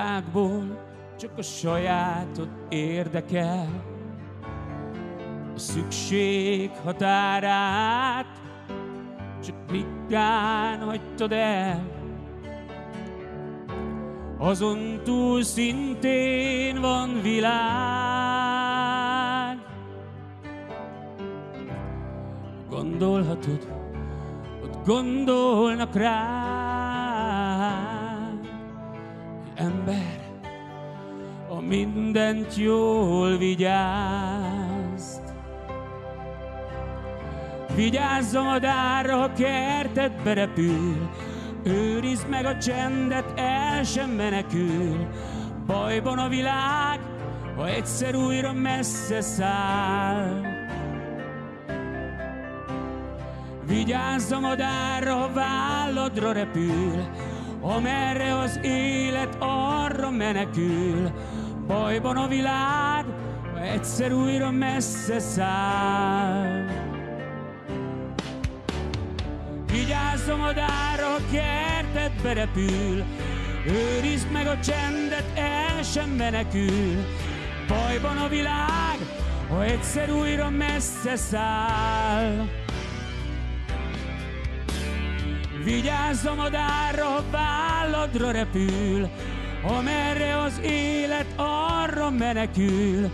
világból csak a sajátod érdekel. A szükség határát csak ritkán hagytad el. Azon túl szintén van világ. Gondolhatod, ott gondolnak rá, ember, a mindent jól vigyázt. Vigyázzam a dárra, ha kertedbe repül, őrizd meg a csendet, el sem menekül. Bajban a világ, ha egyszer újra messze száll. Vigyázzam a dárra, ha válladra repül, Amerre az élet, arra menekül. Bajban a világ, ha egyszer újra messze száll. Vigyázzam a dára, ha kertedbe repül, Őrizd meg a csendet, el sem menekül. Bajban a világ, ha egyszer újra messze száll. Vigyázzam a dárra, ha válladra repül, Amerre az élet, arra menekül.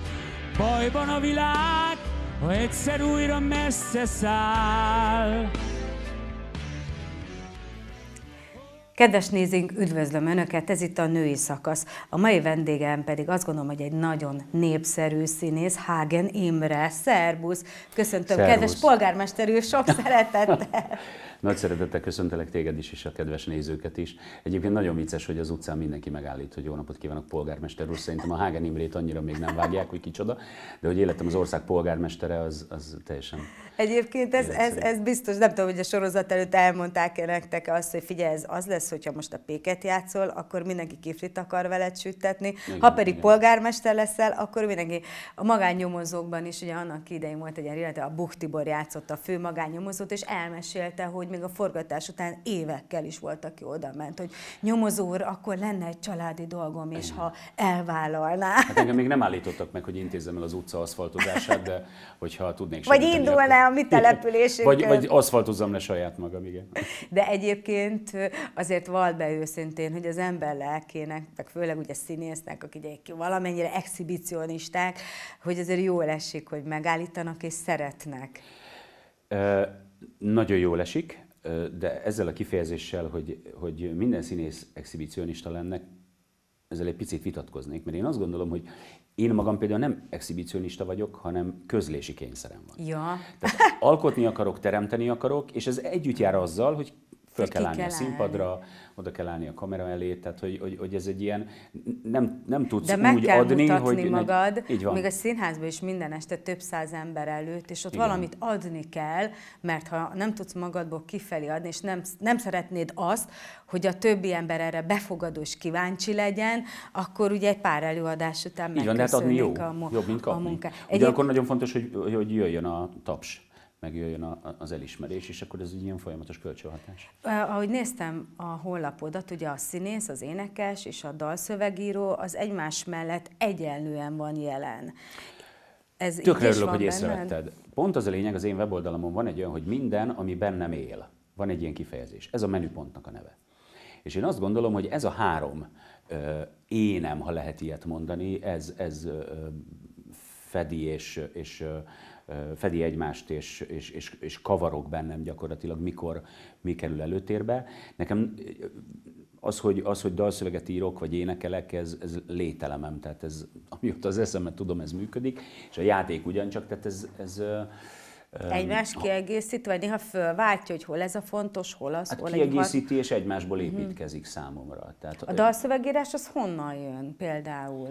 Bajban a világ, ha egyszer újra messze száll. Kedves nézőink, üdvözlöm Önöket, ez itt a női szakasz. A mai vendégem pedig azt gondolom, hogy egy nagyon népszerű színész, Hagen Imre. Szerbusz! Köszöntöm, Szervusz. kedves polgármester úr, sok szeretettel! Nagy szeretettel köszöntelek téged is, és a kedves nézőket is. Egyébként nagyon vicces, hogy az utcán mindenki megállít, hogy jó napot kívánok, polgármester úr. Szerintem a Hagen Imrét annyira még nem vágják, hogy kicsoda, de hogy életem az ország polgármestere, az, az teljesen Egyébként ez, ez, ez biztos, nem tudom, hogy a sorozat előtt elmondták-e nektek azt, hogy figyelj, ez az lesz, hogyha most a péket játszol, akkor mindenki kiflit akar veled süttetni. Igen, ha pedig igen. polgármester leszel, akkor mindenki a magánnyomozókban is, ugye annak idején volt egy ilyen illetve a Buch Tibor játszott a fő magánnyomozót, és elmesélte, hogy még a forgatás után évekkel is voltak ki oda ment, hogy nyomozó úr, akkor lenne egy családi dolgom is, ha elvállalná. Hát engem még nem állítottak meg, hogy intézzem el az utca aszfaltozását, de hogyha tudnék Vagy indulna a mi településünkön. vagy, vagy aszfaltozzam le saját magam, igen. De egyébként azért vald be őszintén, hogy az ember lelkének, meg főleg ugye színésznek, akik ugye valamennyire exhibicionisták, hogy azért jól esik, hogy megállítanak és szeretnek. E, nagyon jól esik, de ezzel a kifejezéssel, hogy, hogy minden színész exhibicionista lenne, ezzel egy picit vitatkoznék, mert én azt gondolom, hogy én magam például nem exhibicionista vagyok, hanem közlési kényszerem van. Ja. Tehát alkotni akarok, teremteni akarok, és ez együtt jár azzal, hogy föl kell állni kell a színpadra, állni. oda kell állni a kamera elé, tehát hogy, hogy, hogy ez egy ilyen, nem, nem tudsz De meg úgy kell adni, hogy... magad, így van. még a színházban is minden este több száz ember előtt, és ott Igen. valamit adni kell, mert ha nem tudsz magadból kifelé adni, és nem, nem szeretnéd azt, hogy a többi ember erre befogadó és kíváncsi legyen, akkor ugye egy pár előadás után hát jó, a, jobb, mint kapni. A munka. Ugyanakkor nagyon fontos, hogy, hogy jöjjön a taps megjöjjön az elismerés, és akkor ez egy ilyen folyamatos kölcsönhatás. Ahogy néztem a honlapodat, ugye a színész, az énekes és a dalszövegíró az egymás mellett egyenlően van jelen. Ez Tökre örülök, hogy észrevetted. Pont az a lényeg, az én weboldalamon van egy olyan, hogy minden, ami bennem él. Van egy ilyen kifejezés. Ez a menüpontnak a neve. És én azt gondolom, hogy ez a három ö, énem, ha lehet ilyet mondani, ez, ez ö, fedi és, és fedi egymást, és, és, és, és kavarok bennem gyakorlatilag, mikor mi kerül előtérbe. Nekem az, hogy, az, hogy dalszöveget írok, vagy énekelek, ez, ez lételemem, tehát ez, amióta az eszemet tudom, ez működik, és a játék ugyancsak, tehát ez, ez Egymás kiegészít, vagy néha fölváltja, hogy hol ez a fontos, hol az, hát hol kiegészíti, egy... és egymásból mhm. építkezik uh-huh. számomra. Tehát, a dalszövegírás az honnan jön például?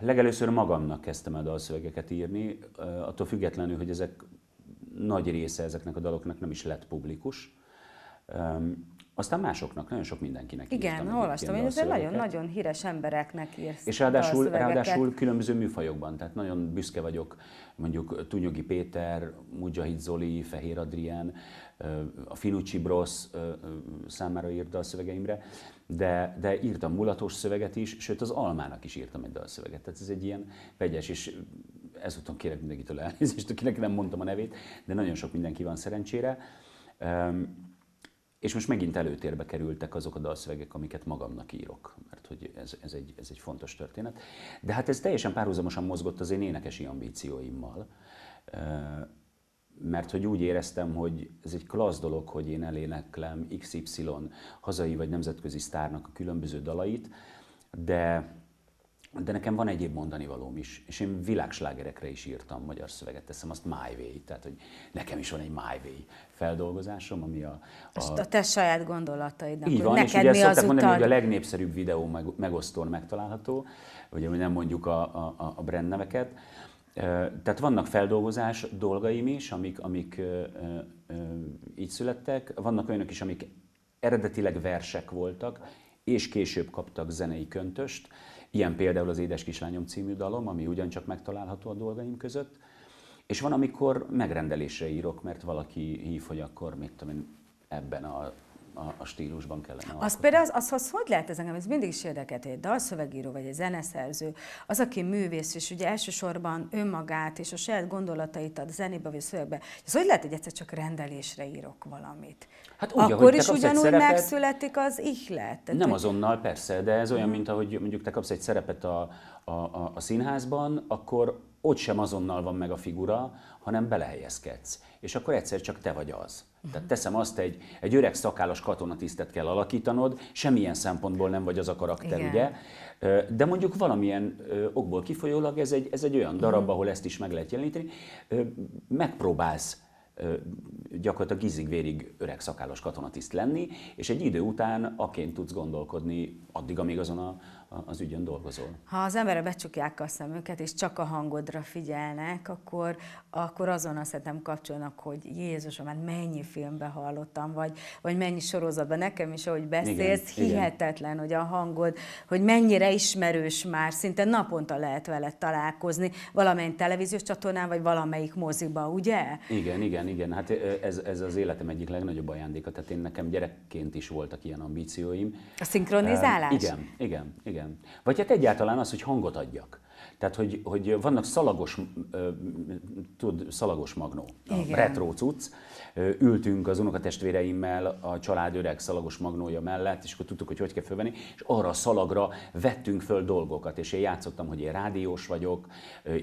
Legelőször magamnak kezdtem el dalszövegeket írni, attól függetlenül, hogy ezek nagy része ezeknek a daloknak nem is lett publikus. Aztán másoknak, nagyon sok mindenkinek Igen, írtam, olvastam, hogy ezért nagyon-nagyon híres embereknek írsz. És ráadásul, ráadásul különböző műfajokban, tehát nagyon büszke vagyok, mondjuk Tunyogi Péter, Mujahid Zoli, Fehér Adrián, a Finucci Bros számára írt a szövegeimre, de, de írtam mulatos szöveget is, sőt az Almának is írtam egy dalszöveget. Tehát ez egy ilyen vegyes, és ezúton kérek mindenkitől elnézést, akinek nem mondtam a nevét, de nagyon sok mindenki van szerencsére. És most megint előtérbe kerültek azok a dalszövegek, amiket magamnak írok, mert hogy ez, ez, egy, ez egy fontos történet. De hát ez teljesen párhuzamosan mozgott az én énekesi ambícióimmal, mert hogy úgy éreztem, hogy ez egy klassz dolog, hogy én eléneklem XY hazai vagy nemzetközi sztárnak a különböző dalait, de de nekem van egyéb mondani valóm is, és én világslágerekre is írtam magyar szöveget, teszem azt My Way, tehát hogy nekem is van egy My Way feldolgozásom, ami a... a, a te saját gondolataidnak, így van, neked és ugye mi az mondani, hogy a legnépszerűbb videó meg, megosztón megtalálható, ugye hogy nem mondjuk a, a, a brand neveket, tehát vannak feldolgozás dolgaim is, amik, amik így születtek, vannak olyanok is, amik eredetileg versek voltak, és később kaptak zenei köntöst, Ilyen például az Édes Kislányom című dalom, ami ugyancsak megtalálható a dolgaim között. És van, amikor megrendelésre írok, mert valaki hív, hogy akkor mit tudom én, ebben a a, a stílusban kellene. Az például, az, az, az, hogy lehet ez engem, ez mindig is érdekelt, egy dalszövegíró vagy egy zeneszerző, az, aki művész, és ugye elsősorban önmagát és a saját gondolatait a zenébe vagy a szövegbe, az hogy lehet, hogy egyszer csak rendelésre írok valamit? Hát úgy, Akkor is ugyanúgy szerepet, megszületik az ihlet. Tehát, nem azonnal, persze, de ez olyan, mint ahogy mondjuk te kapsz egy szerepet a, a, a, a színházban, akkor ott sem azonnal van meg a figura, hanem belehelyezkedsz. És akkor egyszer csak te vagy az. Tehát teszem azt, egy, egy öreg szakállas katonatisztet kell alakítanod, semmilyen szempontból nem vagy az a karakter, Igen. ugye? De mondjuk valamilyen okból kifolyólag ez egy, ez egy olyan darab, uh-huh. ahol ezt is meg lehet jeleníteni. Megpróbálsz gyakorlatilag gizig-vérig öreg szakállas katonatiszt lenni, és egy idő után aként tudsz gondolkodni addig, amíg azon a, az ügyön dolgozol. Ha az emberre becsukják a szemüket, és csak a hangodra figyelnek, akkor, akkor azon azt szerintem kapcsolnak, hogy Jézusom, hát mennyi filmben hallottam, vagy, vagy mennyi sorozatban, nekem is, ahogy beszélsz, igen, hihetetlen, igen. hogy a hangod, hogy mennyire ismerős már, szinte naponta lehet vele találkozni, valamelyik televíziós csatornán, vagy valamelyik moziba, ugye? Igen, igen, igen. Hát ez, ez az életem egyik legnagyobb ajándéka. Tehát én nekem gyerekként is voltak ilyen ambícióim. A szinkronizálás? Uh, igen, igen, igen. Vagy hát egyáltalán az, hogy hangot adjak. Tehát, hogy, hogy vannak szalagos, tud, szalagos magnó, a Igen. retro cucc. Ültünk az unokatestvéreimmel a család öreg szalagos magnója mellett, és akkor tudtuk, hogy hogy kell fölvenni, és arra a szalagra vettünk föl dolgokat, és én játszottam, hogy én rádiós vagyok,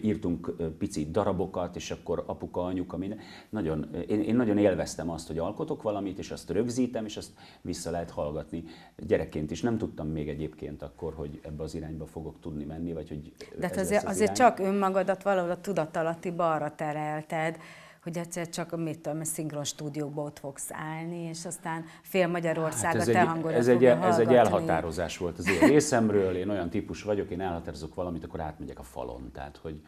írtunk pici darabokat, és akkor apuka, anyuka, minden. Nagyon, én, én nagyon élveztem azt, hogy alkotok valamit, és azt rögzítem, és azt vissza lehet hallgatni. Gyerekként is nem tudtam még egyébként akkor, hogy ebbe az irányba fogok tudni menni, vagy hogy De ez azért, az azért csak önmagadat valahol a tudatalatti balra terelted, hogy egyszer csak, mit tudom, szinkron stúdiókba ott fogsz állni, és aztán fél Magyarország hát a te hangodat ez egy, ez egy elhatározás volt az én részemről, én olyan típus vagyok, én elhatározok valamit, akkor átmegyek a falon. Tehát, hogy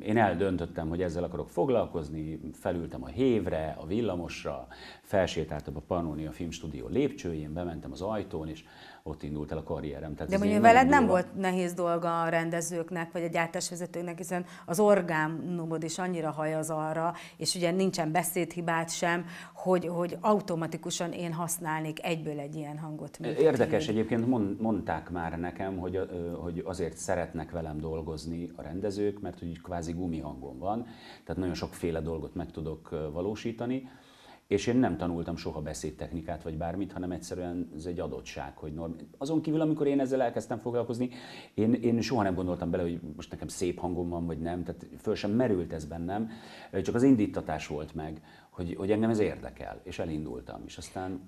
én eldöntöttem, hogy ezzel akarok foglalkozni, felültem a hévre, a villamosra, felsétáltam a Pannonia Filmstúdió lépcsőjén, bementem az ajtón, és ott indult el a karrierem. Tehát De mondjuk veled nem volt nehéz dolga a rendezőknek, vagy a gyártásvezetőknek, hiszen az orgánumod is annyira hajaz arra, és ugye nincsen beszédhibát sem, hogy, hogy automatikusan én használnék egyből egy ilyen hangot. Érdekes, én. egyébként mondták már nekem, hogy, hogy azért szeretnek velem dolgozni a rendezők, mert hogy kvázi gumihangom van, tehát nagyon sokféle dolgot meg tudok valósítani és én nem tanultam soha beszédtechnikát vagy bármit, hanem egyszerűen ez egy adottság, hogy norm... Azon kívül, amikor én ezzel elkezdtem foglalkozni, én, én soha nem gondoltam bele, hogy most nekem szép hangom van, vagy nem, tehát föl sem merült ez bennem, csak az indítatás volt meg, hogy, hogy engem ez érdekel, és elindultam, és aztán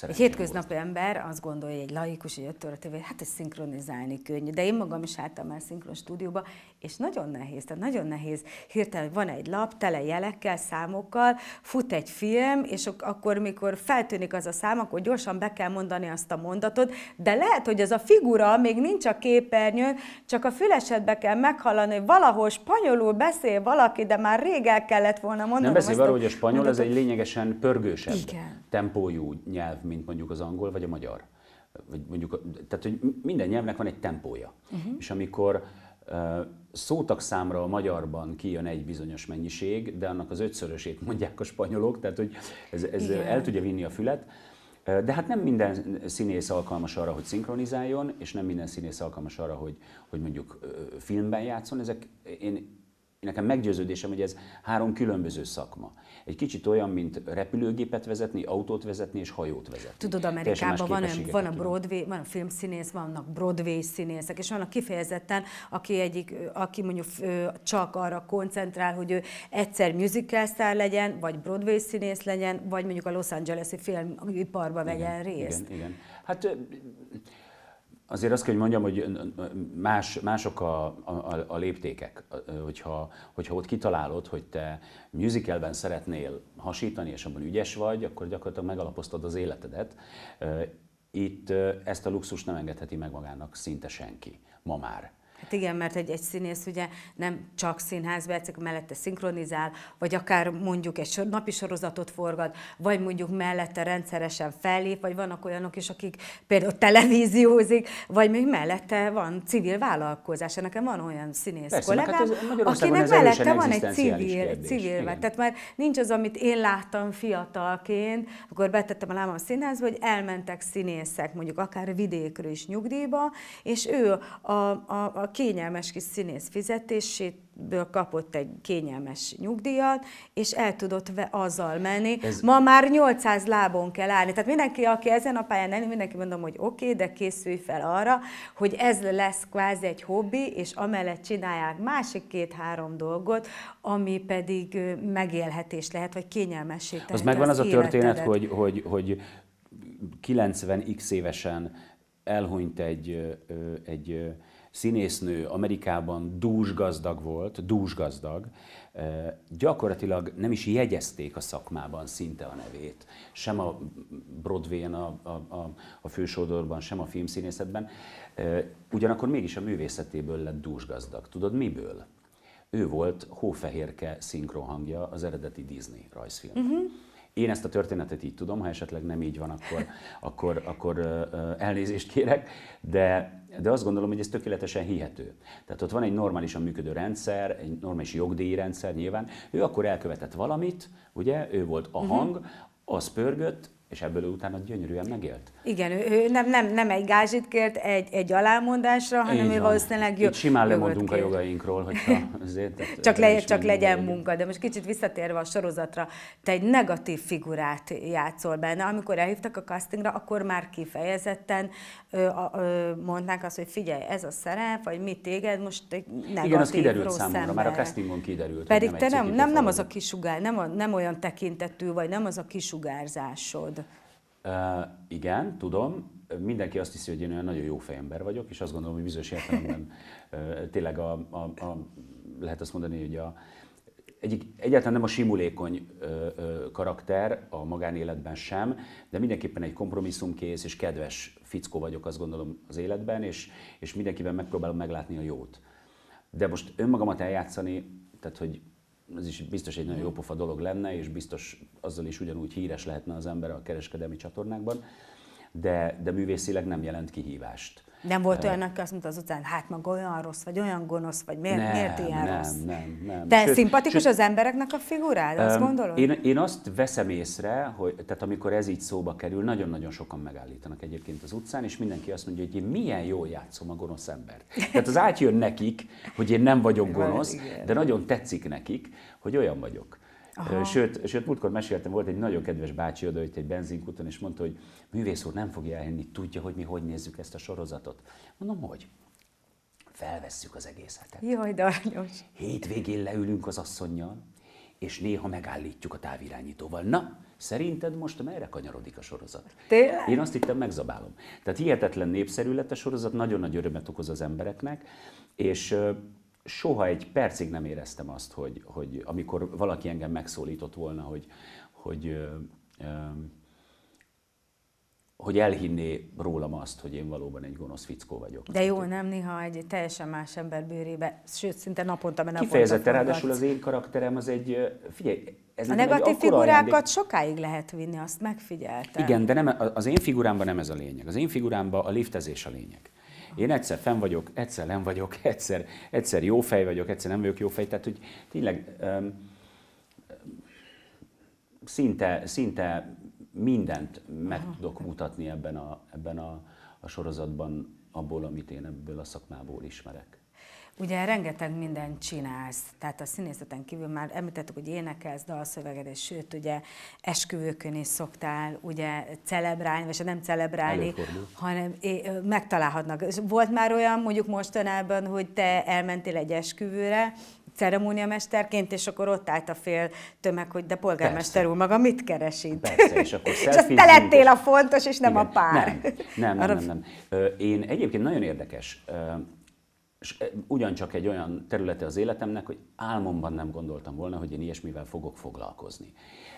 egy hétköznapi ember azt gondolja, hogy egy laikus, egy öt óra hát ez szinkronizálni könnyű. De én magam is álltam már szinkron stúdióba, és nagyon nehéz, tehát nagyon nehéz. Hirtelen van egy lap, tele jelekkel, számokkal, fut egy film, és akkor, mikor feltűnik az a szám, akkor gyorsan be kell mondani azt a mondatot, de lehet, hogy az a figura még nincs a képernyőn, csak a fülesedbe kell meghallani, hogy valahol spanyolul beszél valaki, de már rég el kellett volna mondani. Nem beszél arról, hogy a spanyol mondatot. ez egy lényegesen pörgősebb Igen. tempójú nyelv nyelv, mint mondjuk az angol vagy a magyar. Vagy mondjuk, tehát, hogy minden nyelvnek van egy tempója. Uh-huh. És amikor szótak számra a magyarban kijön egy bizonyos mennyiség, de annak az ötszörösét mondják a spanyolok, tehát hogy ez, ez el tudja vinni a fület. De hát nem minden színész alkalmas arra, hogy szinkronizáljon, és nem minden színész alkalmas arra, hogy, hogy mondjuk filmben játszon. Ezek, én Nekem meggyőződésem, hogy ez három különböző szakma. Egy kicsit olyan, mint repülőgépet vezetni, autót vezetni és hajót vezetni. Tudod, Amerikában van, van a Broadway, van a filmszínész, vannak Broadway színészek, és vannak kifejezetten, aki, egyik, aki mondjuk csak arra koncentrál, hogy ő egyszer musical star legyen, vagy Broadway színész legyen, vagy mondjuk a Los Angeles-i filmiparba vegyen igen, részt. Igen, igen. Hát Azért azt kell, hogy mondjam, hogy más, mások a, a, a léptékek. Hogyha, hogyha ott kitalálod, hogy te musicalben szeretnél hasítani, és abban ügyes vagy, akkor gyakorlatilag megalapoztad az életedet. Itt ezt a luxus nem engedheti meg magának szinte senki ma már. Hát igen, mert egy, egy színész ugye nem csak színházpercek mellette szinkronizál, vagy akár mondjuk egy sor, napi sorozatot forgat, vagy mondjuk mellette rendszeresen fellép, vagy vannak olyanok is, akik például televíziózik, vagy még mellette van civil vállalkozás. Nekem van olyan színész Persze, kollégám, hát akinek mellette van egy civil, civil tehát már nincs az, amit én láttam fiatalként, akkor betettem a lábam a színházba, hogy elmentek színészek, mondjuk akár vidékről is nyugdíjba, és ő a, a, a kényelmes kis színész fizetéséből kapott egy kényelmes nyugdíjat, és el tudott azzal menni. Ez... Ma már 800 lábon kell állni. Tehát mindenki, aki ezen a pályán elni, mindenki mondom, hogy oké, okay, de készülj fel arra, hogy ez lesz kvázi egy hobbi, és amellett csinálják másik két-három dolgot, ami pedig megélhetés lehet, vagy kényelmessé Az megvan az, az a történet, hogy, hogy, hogy 90x évesen elhunyt egy, egy színésznő Amerikában dúsgazdag volt, dúsgazdag, gyakorlatilag nem is jegyezték a szakmában szinte a nevét, sem a Broadway-en, a, a, a, a fősodorban, sem a filmszínészetben, ugyanakkor mégis a művészetéből lett dúsgazdag. Tudod miből? Ő volt Hófehérke szinkronhangja az eredeti Disney rajzfilmben. Uh-huh. Én ezt a történetet így tudom, ha esetleg nem így van, akkor, akkor, akkor elnézést kérek, de de azt gondolom, hogy ez tökéletesen hihető. Tehát ott van egy normálisan működő rendszer, egy normális jogdíjrendszer nyilván. Ő akkor elkövetett valamit, ugye, ő volt a mhm. hang, az pörgött, és ebből utána gyönyörűen megélt. Igen, ő, nem, nem, nem egy gázsit kért egy, egy alámondásra, hanem Így ő valószínűleg jó. Itt simán lemondunk a jogainkról, hogyha azért... csak, le, csak legyen legyen munka, de most kicsit visszatérve a sorozatra, te egy negatív figurát játszol benne. Amikor elhívtak a castingra, akkor már kifejezetten ö, ö, mondták azt, hogy figyelj, ez a szerep, vagy mi téged most egy negatív, Igen, az kiderült számomra, ember. már a castingon kiderült. Pedig nem te nem, nem, nem az a kisugár, nem, a, nem olyan tekintetű, vagy nem az a kisugárzásod. Uh, igen, tudom. Mindenki azt hiszi, hogy én olyan nagyon jó fejember vagyok, és azt gondolom, hogy bizonyos értelemben uh, tényleg a, a, a, lehet azt mondani, hogy a, egyik, egyáltalán nem a simulékony ö, ö, karakter a magánéletben sem, de mindenképpen egy kompromisszumkész és kedves fickó vagyok, azt gondolom az életben, és, és mindenkiben megpróbálom meglátni a jót. De most önmagamat eljátszani, tehát hogy ez is biztos egy nagyon jópofa dolog lenne, és biztos azzal is ugyanúgy híres lehetne az ember a kereskedelmi csatornákban, de, de művészileg nem jelent kihívást. Nem volt olyan, aki azt mondta az utcán, hát maga olyan rossz, vagy olyan gonosz, vagy miért, nem, miért ilyen nem, rossz? Nem, nem, Te sőt, szimpatikus sőt, az embereknek a figurád, azt um, gondolod? Én, én azt veszem észre, hogy tehát amikor ez így szóba kerül, nagyon-nagyon sokan megállítanak egyébként az utcán, és mindenki azt mondja, hogy én milyen jól játszom a gonosz embert. Tehát az átjön nekik, hogy én nem vagyok gonosz, de nagyon tetszik nekik, hogy olyan vagyok. Aha. Sőt, sőt, múltkor meséltem, volt egy nagyon kedves bácsi oda, hogy egy benzinkúton, és mondta, hogy művész úr nem fogja elhinni, tudja, hogy mi hogy nézzük ezt a sorozatot. Mondom, hogy? Felvesszük az egészet. Jaj, de aranyos. Hétvégén leülünk az asszonynal, és néha megállítjuk a távirányítóval. Na, szerinted most merre kanyarodik a sorozat? Tényleg? Én azt hittem, megzabálom. Tehát hihetetlen népszerű lett a sorozat, nagyon nagy örömet okoz az embereknek, és soha egy percig nem éreztem azt, hogy, hogy amikor valaki engem megszólított volna, hogy, hogy ö, ö, hogy elhinné rólam azt, hogy én valóban egy gonosz fickó vagyok. De jó, nem néha egy teljesen más ember bőrébe, sőt, szinte naponta, mert naponta Kifejezetten, ráadásul az én karakterem az egy, figyelj, ez a negatív figurákat ajándék... sokáig lehet vinni, azt megfigyeltem. Igen, de nem, az én figurámban nem ez a lényeg. Az én figurámban a liftezés a lényeg. Én egyszer fenn vagyok, egyszer nem vagyok, egyszer, egyszer jó fej vagyok, egyszer nem vagyok jó fej. Tehát, hogy tényleg um, szinte, szinte mindent meg Aha. tudok mutatni ebben a, ebben a, a sorozatban, abból, amit én ebből a szakmából ismerek. Ugye rengeteg mindent csinálsz, tehát a színészeten kívül már említettük, hogy énekelsz, dalszövegedés, sőt, ugye esküvőkön is szoktál, ugye celebrálni, vagy nem celebrálni, Előfordul. hanem megtalálhatnak. Volt már olyan mondjuk mostanában, hogy te elmentél egy esküvőre, ceremóniamesterként, és akkor ott állt a fél tömeg, hogy de polgármester úr, maga mit keres itt? Persze, és akkor és te lettél a fontos, és nem Igen. a pár. Nem, nem, nem, nem, nem. Én egyébként nagyon érdekes, és ugyancsak egy olyan területe az életemnek, hogy álmomban nem gondoltam volna, hogy én ilyesmivel fogok foglalkozni.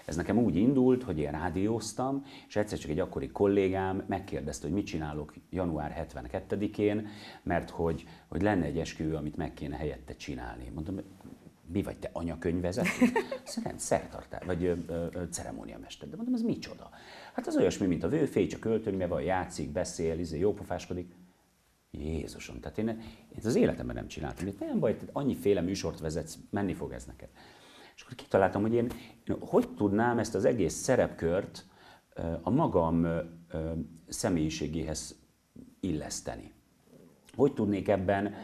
Ez nekem úgy indult, hogy én rádióztam, és egyszer csak egy akkori kollégám megkérdezte, hogy mit csinálok január 72-én, mert hogy, hogy lenne egy esküvő, amit meg kéne helyette csinálni. Mondtam, mi vagy te anyakönyvvezető? Szerint szertartál, vagy ö, ö, ceremóniamester. De mondom, ez micsoda? Hát az olyasmi, mint a vőfély, csak öltönybe van, játszik, beszél, izé, jópofáskodik. Jézusom, tehát én, én az életemben nem csináltam. Itt nem baj, annyiféle műsort vezetsz, menni fog ez neked. És akkor kitaláltam, hogy én, én hogy tudnám ezt az egész szerepkört a magam személyiségéhez illeszteni. Hogy tudnék ebben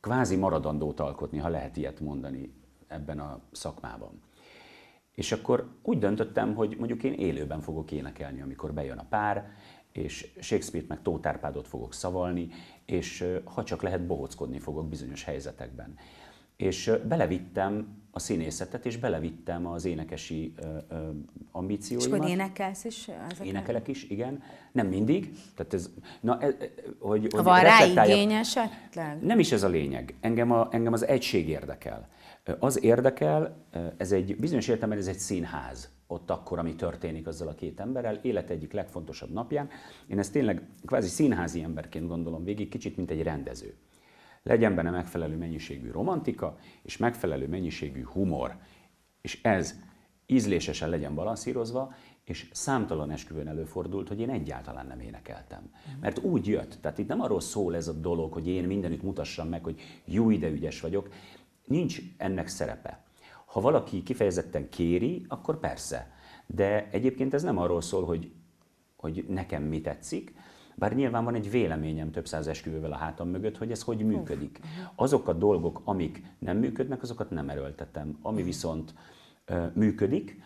kvázi maradandót alkotni, ha lehet ilyet mondani ebben a szakmában. És akkor úgy döntöttem, hogy mondjuk én élőben fogok énekelni, amikor bejön a pár, és Shakespeare-t meg Tótárpádot fogok szavalni, és ha csak lehet, bohockodni fogok bizonyos helyzetekben. És belevittem a színészetet, és belevittem az énekesi ambícióimat. És hogy énekelsz is? Énekelek is, igen. Nem mindig. Tehát ez, na, ez, hogy, hogy Van rá igény esetleg? Nem is ez a lényeg. Engem, a, engem az egység érdekel. Az érdekel, ez egy bizonyos értelemben ez egy színház ott akkor, ami történik azzal a két emberrel, élet egyik legfontosabb napján. Én ezt tényleg kvázi színházi emberként gondolom végig, kicsit mint egy rendező. Legyen benne megfelelő mennyiségű romantika, és megfelelő mennyiségű humor. És ez ízlésesen legyen balanszírozva, és számtalan esküvőn előfordult, hogy én egyáltalán nem énekeltem. Mert úgy jött, tehát itt nem arról szól ez a dolog, hogy én mindenütt mutassam meg, hogy jó ide ügyes vagyok, nincs ennek szerepe. Ha valaki kifejezetten kéri, akkor persze. De egyébként ez nem arról szól, hogy, hogy nekem mi tetszik, bár nyilván van egy véleményem több száz esküvővel a hátam mögött, hogy ez hogy működik. Azok a dolgok, amik nem működnek, azokat nem erőltetem. Ami viszont működik,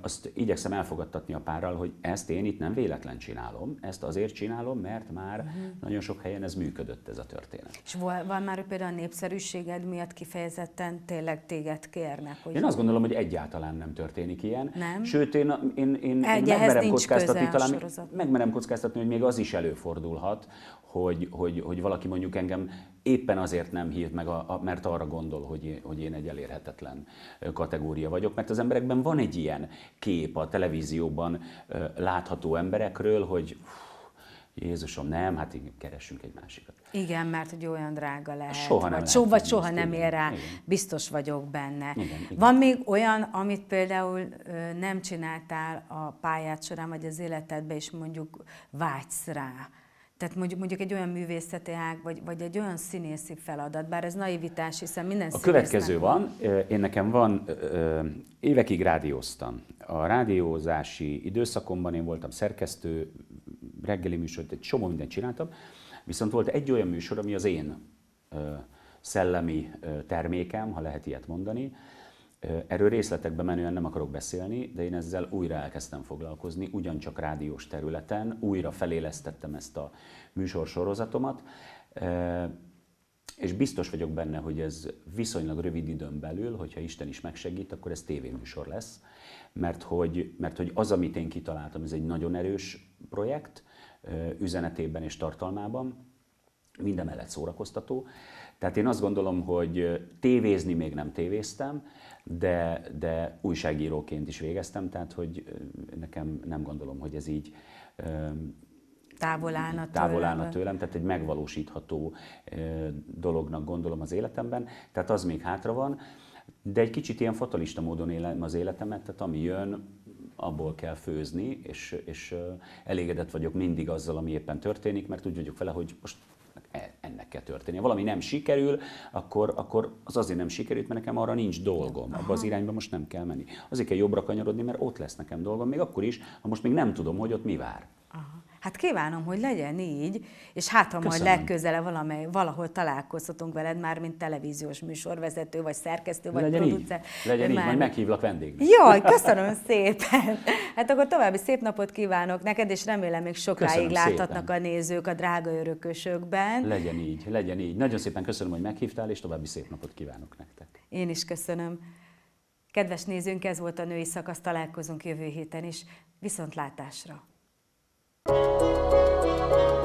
azt igyekszem elfogadtatni a párral, hogy ezt én itt nem véletlen csinálom, ezt azért csinálom, mert már uh-huh. nagyon sok helyen ez működött ez a történet. És van már például a népszerűséged miatt kifejezetten tényleg téged kérnek? Hogy én azt gondolom, hogy egyáltalán nem történik ilyen. Nem? Sőt, én, én, én, én megmerem kockáztatni, talán megmerem kockáztatni, hogy még az is előfordulhat, hogy, hogy, hogy valaki mondjuk engem éppen azért nem hív meg, a, a, mert arra gondol, hogy hogy én egy elérhetetlen kategória vagyok, mert az emberekben van egy ilyen kép a televízióban látható emberekről, hogy Jézusom, nem, hát igen, keressünk egy másikat. Igen, mert hogy olyan drága lehet. Soha nem vagy, lehet, so, vagy soha nem ér rá, igen. biztos vagyok benne. Igen, igen. Van még olyan, amit például nem csináltál a pályát során, vagy az életedben, és mondjuk vágysz rá, tehát mondjuk, mondjuk egy olyan művészeti ág, vagy, vagy egy olyan színészi feladat, bár ez naivitás, hiszen minden A következő van, én nekem van, évekig rádióztam. A rádiózási időszakomban én voltam szerkesztő, reggeli műsort, egy csomó mindent csináltam, viszont volt egy olyan műsor, ami az én szellemi termékem, ha lehet ilyet mondani, Erről részletekbe menően nem akarok beszélni, de én ezzel újra elkezdtem foglalkozni, ugyancsak rádiós területen, újra felélesztettem ezt a műsorsorozatomat, és biztos vagyok benne, hogy ez viszonylag rövid időn belül, hogyha Isten is megsegít, akkor ez tévéműsor lesz, mert hogy, mert hogy az, amit én kitaláltam, ez egy nagyon erős projekt, üzenetében és tartalmában, minden mellett szórakoztató. Tehát én azt gondolom, hogy tévézni még nem tévéztem, de, de újságíróként is végeztem, tehát hogy nekem nem gondolom, hogy ez így távol állna tőlem. Távol állna tőlem, tehát egy megvalósítható dolognak gondolom az életemben, tehát az még hátra van, de egy kicsit ilyen fatalista módon élem az életemet, tehát ami jön, abból kell főzni, és, és elégedett vagyok mindig azzal, ami éppen történik, mert úgy vagyok vele, hogy most ennek kell történnie. Valami nem sikerül, akkor, akkor az azért nem sikerült, mert nekem arra nincs dolgom. Abba az irányba most nem kell menni. Azért kell jobbra kanyarodni, mert ott lesz nekem dolgom, még akkor is, ha most még nem tudom, hogy ott mi vár. Aha. Hát kívánom, hogy legyen így, és hát ha majd legközele valamely, valahol találkozhatunk veled már, mint televíziós műsorvezető, vagy szerkesztő, vagy legyen producer. Így. Legyen már... így, majd meghívlak vendégnek. Jaj, köszönöm szépen! Hát akkor további szép napot kívánok neked, és remélem még sokáig köszönöm láthatnak szépen. a nézők a drága örökösökben. Legyen így, legyen így. Nagyon szépen köszönöm, hogy meghívtál, és további szép napot kívánok nektek. Én is köszönöm. Kedves nézőnk, ez volt a női szakasz, találkozunk jövő héten is. Viszontlátásra! Música